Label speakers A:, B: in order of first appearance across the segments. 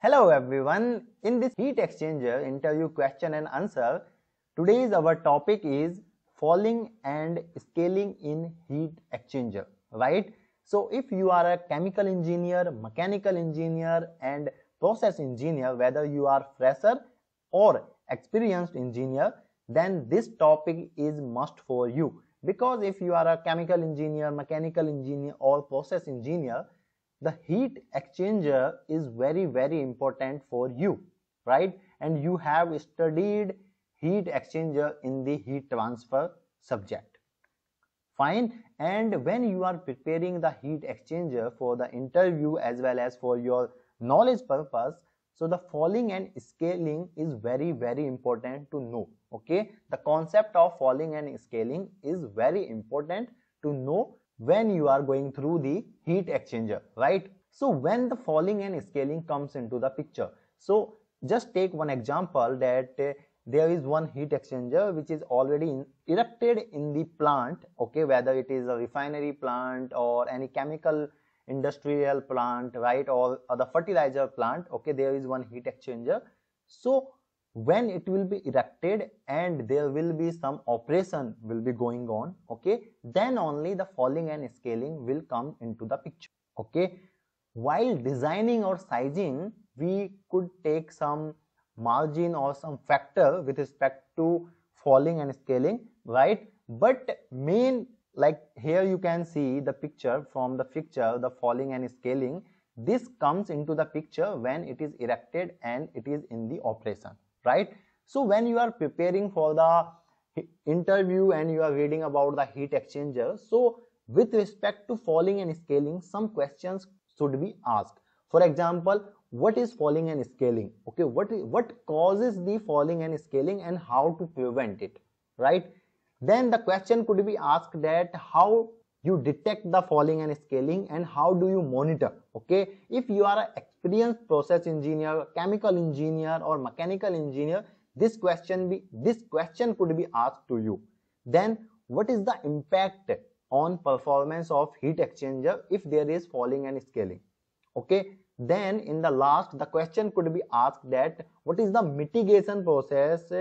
A: Hello everyone. In this heat exchanger interview question and answer, today's our topic is fouling and scaling in heat exchanger, right? So if you are a chemical engineer, mechanical engineer and process engineer, whether you are fresher or experienced engineer, then this topic is must for you because if you are a chemical engineer, mechanical engineer or process engineer, the heat exchanger is very very important for you, right? And you have studied heat exchanger in the heat transfer subject. Fine. And when you are preparing the heat exchanger for the interview as well as for your knowledge purpose, so the fouling and scaling is very very important to know okay the concept of fouling and scaling is very important to know when you are going through the heat exchanger right? So when the fouling and scaling comes into the picture. So just take one example that uh, there is one heat exchanger which is already in, erected in the plant okay? Whether it is a refinery plant or any chemical industrial plant right? Or, or the fertilizer plant okay? There is one heat exchanger. So when it will be erected and there will be some operation will be going on okay then only the fouling and scaling will come into the picture okay. While designing or sizing we could take some margin or some factor with respect to fouling and scaling right. But main like here you can see the picture from the picture the fouling and scaling. This comes into the picture when it is erected and it is in the operation right? So when you are preparing for the interview and you are reading about the heat exchanger so with respect to fouling and scaling some questions should be asked. For example what is fouling and scaling? Okay what what causes the fouling and scaling and how to prevent it right? Then the question could be asked that how you detect the fouling and scaling and how do you monitor? Okay if you are an experienced process engineer chemical engineer or mechanical engineer this question be this question could be asked to you. Then what is the impact on performance of heat exchanger if there is fouling and scaling? Okay then in the last the question could be asked that what is the mitigation process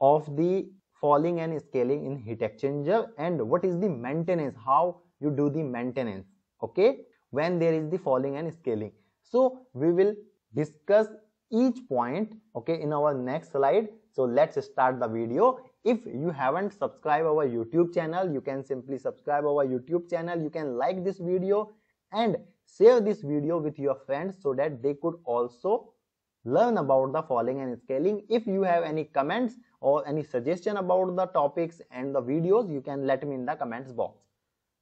A: of the fouling and scaling in heat exchanger and what is the maintenance how you do the maintenance okay? When there is the fouling and scaling so we will discuss each point okay in our next slide. So let's start the video. If you haven't subscribed our youtube channel you can simply subscribe our youtube channel. You can like this video and share this video with your friends so that they could also learn about the fouling and scaling. If you have any comments or any suggestion about the topics and the videos you can let me in the comments box.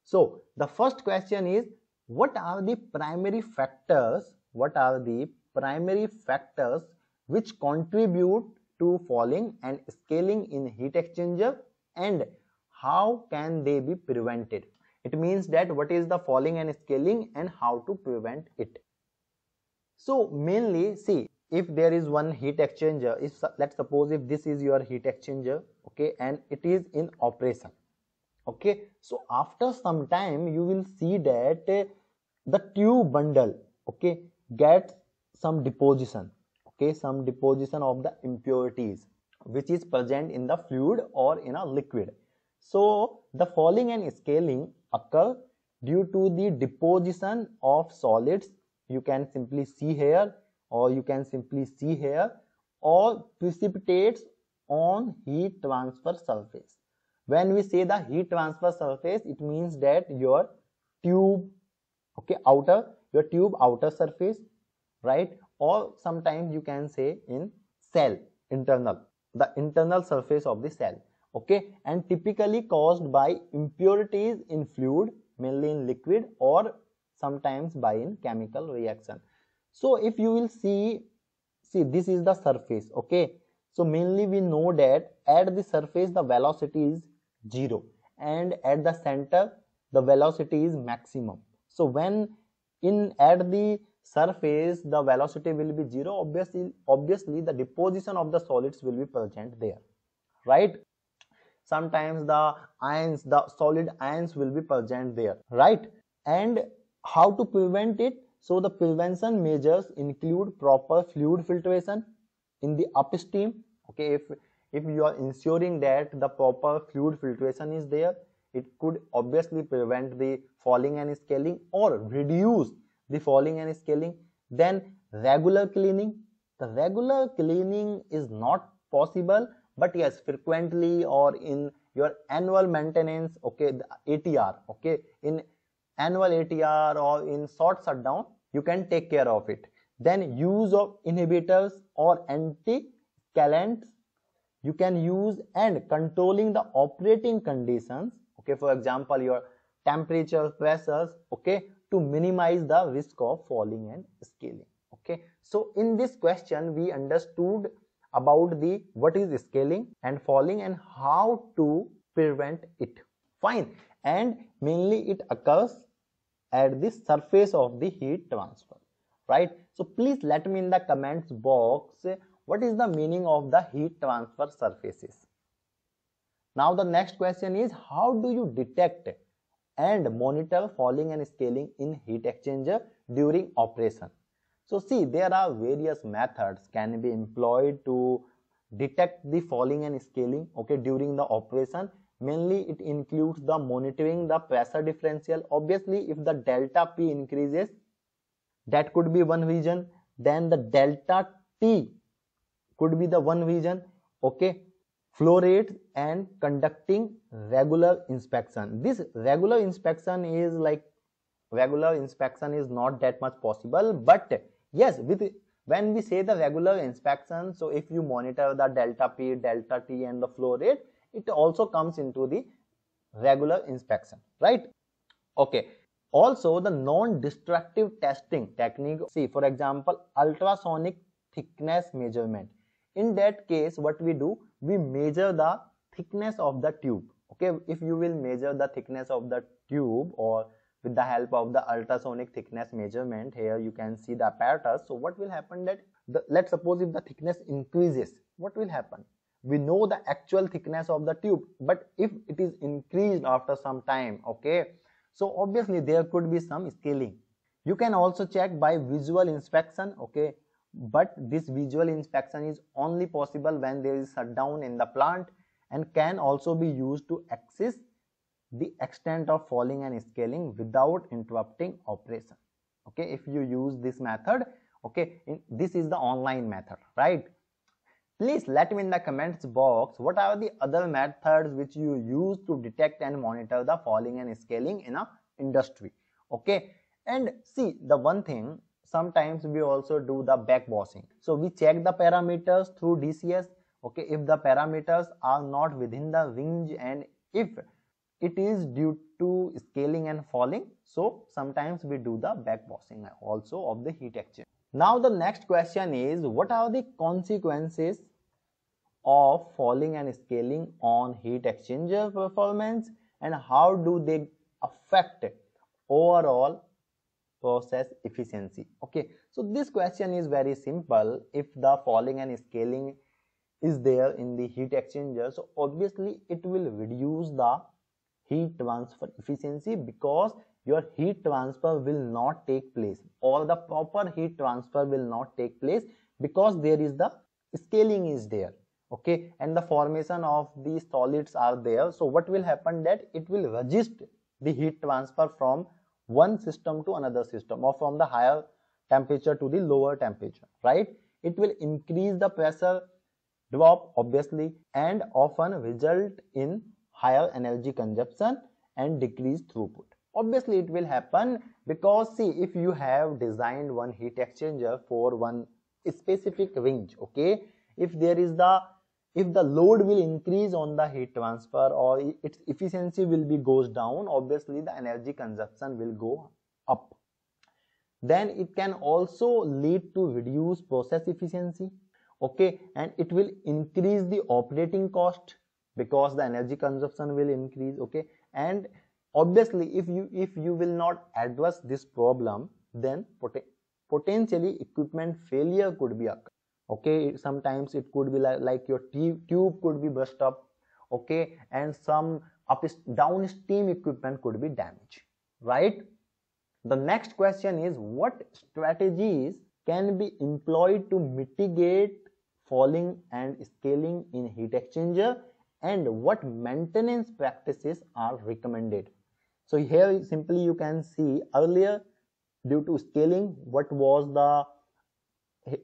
A: So the first question is what are the primary factors what are the primary factors which contribute to fouling and scaling in heat exchanger and how can they be prevented? It means that what is the fouling and scaling and how to prevent it. So mainly see if there is one heat exchanger if let's suppose if this is your heat exchanger okay and it is in operation okay. So after some time you will see that uh, the tube bundle okay gets some deposition okay some deposition of the impurities which is present in the fluid or in a liquid. So the fouling and scaling occur due to the deposition of solids. You can simply see here or you can simply see here or precipitates on heat transfer surface. When we say the heat transfer surface it means that your tube okay outer your tube outer surface right? Or sometimes you can say in shell internal the internal surface of the shell okay? And typically caused by impurities in fluid mainly in liquid or sometimes by in chemical reaction. So if you will see see this is the surface okay? So mainly we know that at the surface the velocity is zero and at the center the velocity is maximum. So when in at the surface the velocity will be zero. Obviously obviously the deposition of the solids will be present there right? Sometimes the ions the solid ions will be present there right? And how to prevent it? So the prevention measures include proper fluid filtration in the upstream. Okay if if you are ensuring that the proper fluid filtration is there it could obviously prevent the fouling and scaling or reduce the fouling and scaling. Then regular cleaning. The regular cleaning is not possible but yes frequently or in your annual maintenance okay the atr okay in annual atr or in short shutdown you can take care of it. Then use of inhibitors or anti-scalants you can use and controlling the operating conditions okay for example your temperature pressures okay to minimize the risk of fouling and scaling okay. So in this question we understood about the what is scaling and fouling and how to prevent it. Fine. And mainly it occurs at the surface of the heat transfer right? So please let me in the comments box what is the meaning of the heat transfer surfaces now the next question is how do you detect and monitor fouling and scaling in heat exchanger during operation? So see there are various methods can be employed to detect the fouling and scaling okay during the operation. Mainly it includes the monitoring the pressure differential. Obviously if the delta p increases that could be one reason. Then the delta t could be the one reason okay flow rates and conducting regular inspection. This regular inspection is like regular inspection is not that much possible but yes with when we say the regular inspection so if you monitor the delta p delta t and the flow rate it also comes into the regular inspection right? Okay. Also the non-destructive testing technique see for example ultrasonic thickness measurement in that case what we do we measure the thickness of the tube. Okay if you will measure the thickness of the tube or with the help of the ultrasonic thickness measurement here you can see the apparatus. So what will happen that the, let's suppose if the thickness increases what will happen? We know the actual thickness of the tube but if it is increased after some time okay so obviously there could be some scaling. You can also check by visual inspection okay but this visual inspection is only possible when there is shutdown in the plant and can also be used to assess the extent of fouling and scaling without interrupting operation okay if you use this method okay this is the online method right Please let me in the comments box what are the other methods which you use to detect and monitor the fouling and scaling in a industry. Okay. And see the one thing sometimes we also do the backbossing. So we check the parameters through DCS. Okay. If the parameters are not within the range and if it is due to scaling and fouling. So sometimes we do the backbossing also of the heat exchange. Now the next question is what are the consequences of fouling and scaling on heat exchanger performance and how do they affect overall process efficiency. Okay so this question is very simple. If the fouling and scaling is there in the heat exchanger so obviously it will reduce the heat transfer efficiency because your heat transfer will not take place. Or the proper heat transfer will not take place because there is the scaling is there. Okay and the formation of these solids are there. So what will happen that it will resist the heat transfer from one system to another system or from the higher temperature to the lower temperature right? It will increase the pressure drop obviously and often result in higher energy consumption and decreased throughput. Obviously it will happen because see if you have designed one heat exchanger for one specific range okay if there is the if the load will increase on the heat transfer or its efficiency will be goes down obviously the energy consumption will go up. Then it can also lead to reduce process efficiency okay and it will increase the operating cost because the energy consumption will increase okay. And obviously if you if you will not address this problem then pot potentially equipment failure could be occur okay sometimes it could be like, like your tube could be burst up okay and some up downstream equipment could be damaged right? The next question is what strategies can be employed to mitigate fouling and scaling in heat exchanger and what maintenance practices are recommended? So here simply you can see earlier due to scaling what was the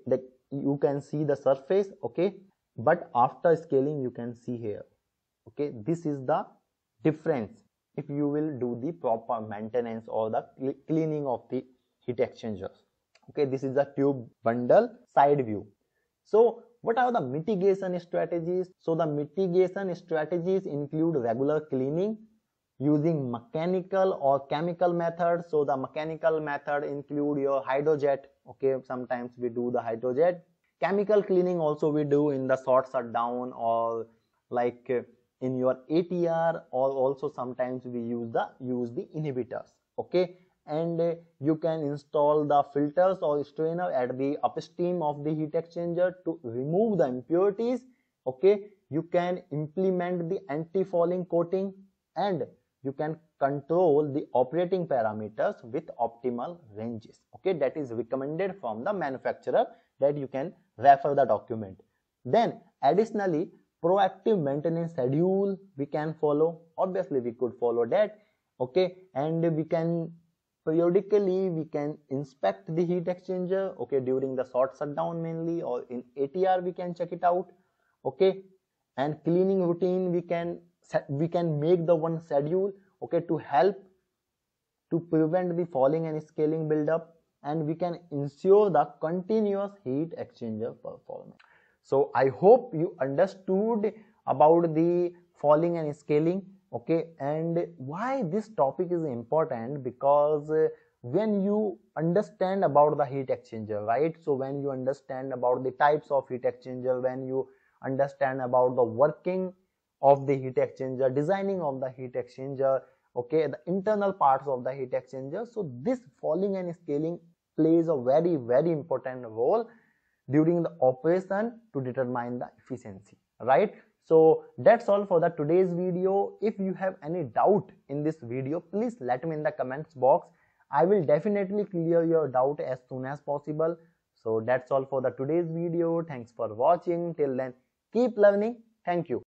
A: the you can see the surface okay? But after scaling you can see here okay? This is the difference. If you will do the proper maintenance or the cleaning of the heat exchangers okay? This is the tube bundle side view. So what are the mitigation strategies? So the mitigation strategies include regular cleaning using mechanical or chemical method. So the mechanical method include your hydrojet. Okay sometimes we do the hydrojet. Chemical cleaning also we do in the short shutdown or like in your atr or also sometimes we use the use the inhibitors. Okay and you can install the filters or strainer at the upstream of the heat exchanger to remove the impurities. Okay you can implement the anti-fouling coating and you can control the operating parameters with optimal ranges. Okay that is recommended from the manufacturer that you can refer the document. Then additionally proactive maintenance schedule we can follow. Obviously we could follow that. Okay and we can periodically we can inspect the heat exchanger okay during the short shutdown mainly or in atr we can check it out. Okay and cleaning routine we can we can make the one schedule okay to help to prevent the fouling and scaling buildup and we can ensure the continuous heat exchanger performance. So i hope you understood about the fouling and scaling okay and why this topic is important because uh, when you understand about the heat exchanger right so when you understand about the types of heat exchanger when you understand about the working of the heat exchanger designing of the heat exchanger okay the internal parts of the heat exchanger. So this fouling and scaling plays a very very important role during the operation to determine the efficiency right? So that's all for the today's video. If you have any doubt in this video please let me in the comments box. I will definitely clear your doubt as soon as possible. So that's all for the today's video. Thanks for watching. Till then keep learning. Thank you